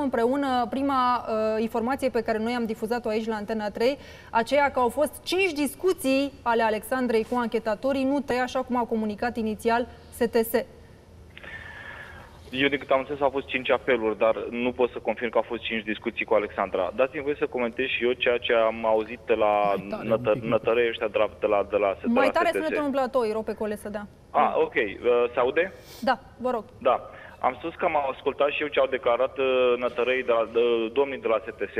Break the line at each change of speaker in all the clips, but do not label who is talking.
analizăm împreună prima uh, informație pe care noi am difuzat-o aici la Antena 3, aceea că au fost cinci discuții ale Alexandrei cu anchetatorii, nu trei, așa cum au comunicat inițial STS.
Eu, de cât am înțeles, au fost cinci apeluri, dar nu pot să confirm că au fost cinci discuții cu Alexandra. Dați-mi voie să comentez și eu ceea ce am auzit de la nătă, nătărei ăștia de la, de la, de la, de
Mai
la
tare
STS.
sunete un platou, îi rog pe cole să dea.
Ah, ok. Uh, se aude?
Da, vă rog.
Da. Am spus că am ascultat și eu ce au declarat uh, nătărei de la, de, domnii de la STS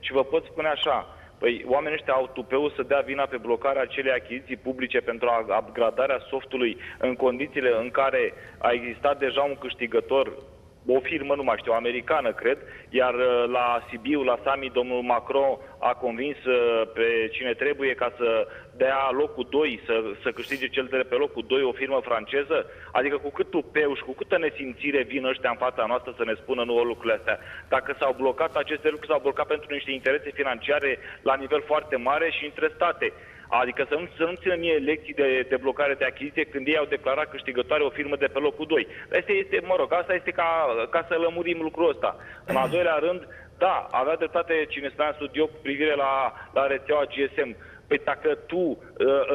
și vă pot spune așa. Păi oamenii ăștia au tupeul să dea vina pe blocarea acelei achiziții publice pentru a- upgradarea softului în condițiile în care a existat deja un câștigător o firmă, nu mai știu, americană, cred, iar uh, la Sibiu, la Summit, domnul Macron a convins uh, pe cine trebuie ca să dea locul 2, să, să câștige cel de pe locul 2 o firmă franceză? Adică cu cât tupeu și cu câtă nesimțire vin ăștia în fața noastră să ne spună nouă lucrurile astea. Dacă s-au blocat aceste lucruri, s-au blocat pentru niște interese financiare la nivel foarte mare și între state. Adică să nu, să nu țină mie lecții de, de blocare de achiziție când ei au declarat câștigătoare o firmă de pe locul 2. Asta este, mă rog, asta este ca, ca să lămurim lucrul ăsta. În al doilea rând, da, avea dreptate cine spunea în studio cu privire la, la rețeaua GSM. Păi dacă tu uh,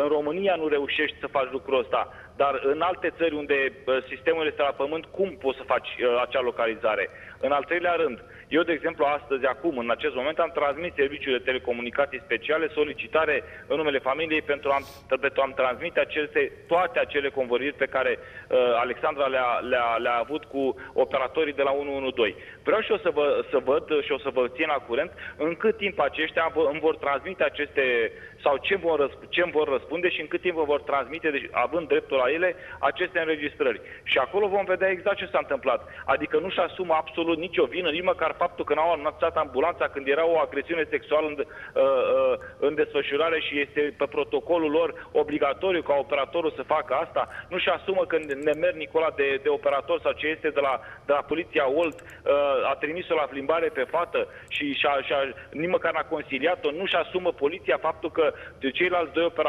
în România nu reușești să faci lucrul ăsta, dar în alte țări unde uh, sistemul este la pământ, cum poți să faci uh, acea localizare? În al treilea rând, eu, de exemplu, astăzi, acum, în acest moment, am transmis serviciul de telecomunicații speciale solicitare în numele familiei pentru a, pentru a transmite aceste, toate acele convorbiri pe care uh, Alexandra le-a, le-a, le-a avut cu operatorii de la 112. Vreau și eu să, vă, să văd și o să vă țin la curent în cât timp aceștia vă- îmi vor transmite aceste, sau ce îmi vor, răsp- ce îmi vor răspunde și în cât timp vă vor transmite, deci, având dreptul la ele, aceste înregistrări. Și acolo vom vedea exact ce s-a întâmplat. Adică nu-și asumă absolut nicio vină, nici măcar faptul că n-au anunțat ambulanța când era o agresiune sexuală în, uh, uh, în desfășurare și este pe protocolul lor obligatoriu ca operatorul să facă asta. Nu-și asumă că Nemer Nicola de, de operator sau ce este de la, de la poliția Olt uh, a trimis-o la plimbare pe fată și și-a, și-a, nici măcar n-a consiliat-o. Nu-și asumă poliția faptul că de ceilalți doi operatori,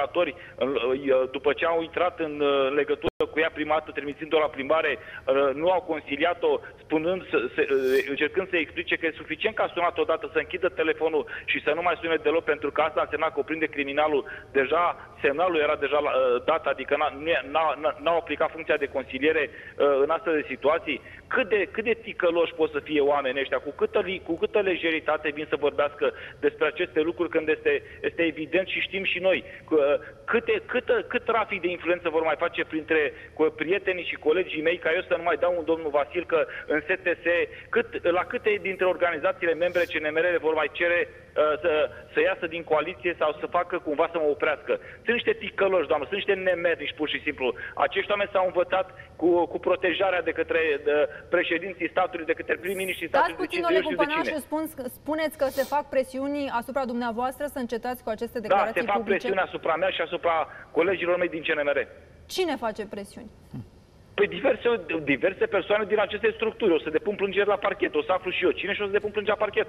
în- uh, după ce au intrat în uh, legătură cu ea prima dată, trimițând-o la plimbare, uh, nu au consiliat-o, spunând, să, să, uh, încercând să explice că e suficient că a sunat odată să închidă telefonul și să nu mai sune deloc, pentru că asta însemna că o prinde criminalul. Deja semnalul era deja la, uh, dat, adică n-a- nu e- n-a- n-a- n-au aplicat funcția de consiliere uh, în astfel de situații. Cât de, cât de ticăloși pot să fie oamenii ăștia, cu câtă, li- cu câtă lejeritate vin să vorbească despre aceste lucruri când este, este evident și știm și noi că, uh, câte, câtă, cât trafic de influență vor mai face printre cu prietenii și colegii mei, ca eu să nu mai dau un domnul Vasilcă în STS, cât, la câte dintre organizațiile membre CNMR vor mai cere uh, să, să iasă din coaliție sau să facă cumva să mă oprească. Sunt niște ticăloși, doamnă, sunt niște nemernici pur și simplu. Acești oameni s-au învățat cu, cu protejarea de către de, președinții statului, de către prim-ministrii
Stați
statului, de
puțin,
cine
Ole
eu știu de
Cumpănaș,
cine.
și spun, spuneți că se fac presiuni asupra dumneavoastră să încetați cu aceste
Da,
declarații
se fac
publice.
presiune asupra mea și asupra colegilor mei din CNMR.
Cine face presiuni?
Păi diverse, diverse persoane din aceste structuri. O să depun plângeri la parchet, o să aflu și eu. Cine și o să depun plângeri la parchet?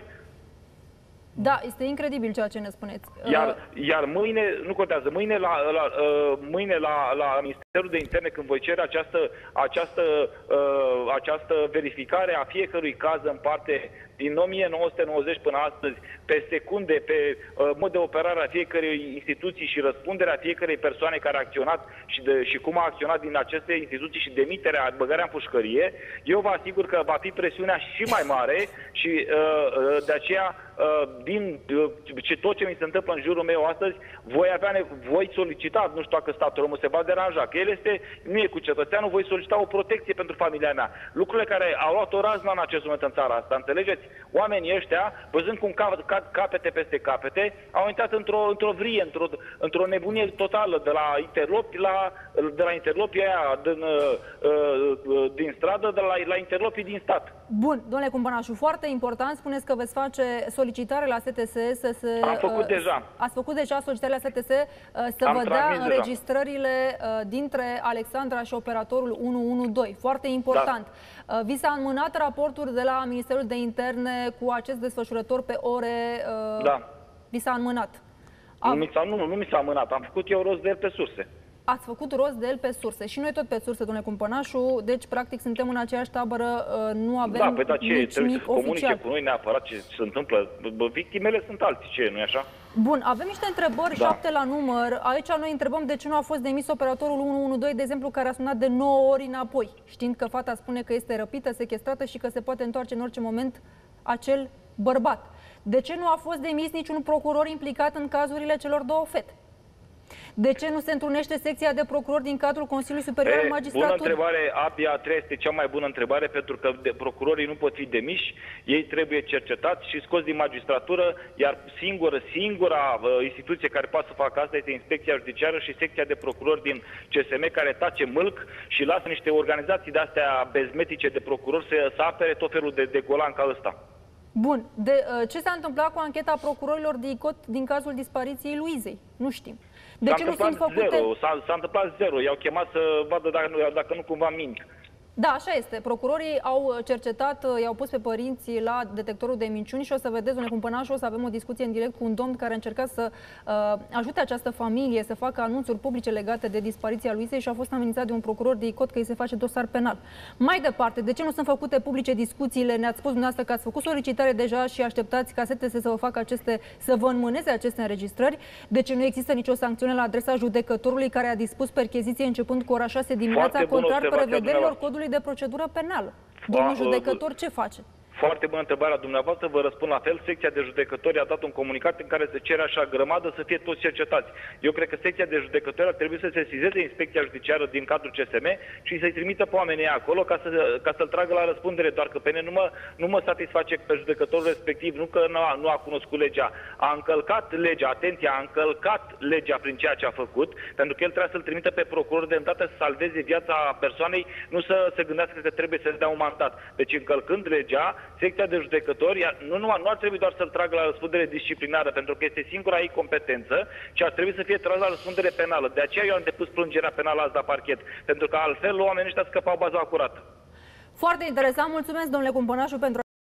Da, este incredibil ceea ce ne spuneți.
Iar,
Uh,
iar mâine, nu contează, mâine la, la, uh, mâine la, la Ministerul de Interne, când voi cere această, această, uh, această verificare a fiecărui caz în parte din 1990 până astăzi, pe secunde, pe uh, mod de operare a fiecărei instituții și răspunderea fiecărei persoane care a acționat și, de, și cum a acționat din aceste instituții și demiterea, băgarea în pușcărie, eu vă asigur că va fi presiunea și mai mare și uh, uh, de aceea uh, din uh, ce tot ce mi se întâmplă în jurul meu astăzi, voi avea ne- voi solicita, nu știu dacă statul român se va deranja, că el este, nu e cu cetățeanul, voi solicita o protecție pentru familia mea. Lucrurile care au luat o razna în acest moment în țara asta, înțelegeți? Oamenii ăștia, văzând cum cap, cap, capete peste capete, au intrat într-o, într-o vrie, într-o, într-o nebunie totală, de la interlopi la, de la interlopii aia din, uh, uh, din stradă, de la, la interlopii din stat.
Bun, domnule Cumpănașu, foarte important, spuneți că veți face solicitare la STS să se...
Am făcut
uh,
deja.
Ați făcut deja solicitare la STS uh, să
Am
vă dea
transmis deja.
înregistrările uh, dintre Alexandra și operatorul 112. Foarte important.
Da.
Uh, Vi s-a înmânat raportul de la Ministerul de Interne cu acest desfășurător pe ore? uh,
Da.
Vi s-a înmânat.
Nu
Am-
mi, s-a, nu, nu mi s-a amânat, am făcut eu rost de el pe surse.
Ați făcut rost de el pe surse. Și noi tot pe surse, domnule Cumpănașu, deci practic suntem în aceeași tabără, uh, nu avem
Da, pe da, ce?
nici
Trebuie
nimic
să comunice
oficial.
cu noi neapărat ce se întâmplă. Bă, Victimele sunt alții, ce, nu-i așa?
Bun, avem niște întrebări,
Da.
șapte la număr. Aici noi întrebăm de ce nu a fost demis operatorul 112, de exemplu, care a sunat de 9 ori înapoi, știind că fata spune că este răpită, sequestrată și că se poate întoarce în orice moment acel bărbat. De ce nu a fost demis niciun procuror implicat în cazurile celor două fete? De ce nu se întrunește secția de procurori din cadrul Consiliului Superior al
E, bună
Magistraturii?
întrebare, abia a treia este cea mai bună întrebare, pentru că de, procurorii nu pot fi demiși, ei trebuie cercetați și scoți din magistratură, iar singură, singura uh, instituție care poate să facă asta este Inspecția Judiciară și secția de procurori din CSM, care tace mâlc și lasă niște organizații de-astea bezmetice de procurori să, să apere tot felul de, de golan ca ăsta.
Bun, de, uh, ce s-a întâmplat cu ancheta procurorilor de ICOT din cazul dispariției Luizei? Nu știm. De
S-a
ce nu sunt
întâmplat
făcute...
zero, s-a, s-a întâmplat zero, i-au chemat să vadă dacă, nu- dacă nu cumva mint.
Da, așa este. Procurorii au cercetat, i-au pus pe părinți la detectorul de minciuni și o să vedeți, domnule Cumpănaș, o să avem o discuție în direct cu un domn care a încercat să uh, ajute această familie să facă anunțuri publice legate de dispariția Luisei și a fost amenințat de un procuror de ICOT că îi se face dosar penal. Mai departe, de ce nu sunt făcute publice discuțiile? Ne-ați spus dumneavoastră că ați făcut solicitare deja și așteptați ca STS să vă facă aceste, să vă înmâneze aceste înregistrări. De ce nu există nicio sancțiune la adresa judecătorului care a dispus percheziție începând cu ora 6 dimineața,
Foarte bună
contrar
observația
prevederilor
dumneavoastră.
codului de procedură penală. Domnul
Fa-
judecător ce face?
Foarte bună întrebarea dumneavoastră, vă răspund la fel. Secția de judecători a dat un comunicat în care se cere așa grămadă să fie toți cercetați. Eu cred că secția de judecători ar trebui să sesizeze inspecția judiciară din cadrul CSM și să-i trimită pe oamenii acolo ca, să, ca să-l tragă la răspundere. Doar că pe mine nu mă, nu mă satisface pe judecătorul respectiv, nu că nu a, nu a cunoscut legea, a încălcat legea, atenție, a încălcat legea prin ceea ce a făcut, pentru că el trebuie să-l trimită pe procuror de îndată să salveze viața persoanei, nu să se gândească că trebuie să-și dea un mandat. Deci încălcând legea, secția de judecători iar nu, nu, nu ar trebui doar să-l tragă la răspundere disciplinară, pentru că este singura ei competență, ci ar trebui să fie tras la răspundere penală. De aceea eu am depus plângerea penală azi la parchet, pentru că altfel oamenii ăștia scăpau baza curată.
Foarte interesant. Mulțumesc, domnule Cumpănașu, pentru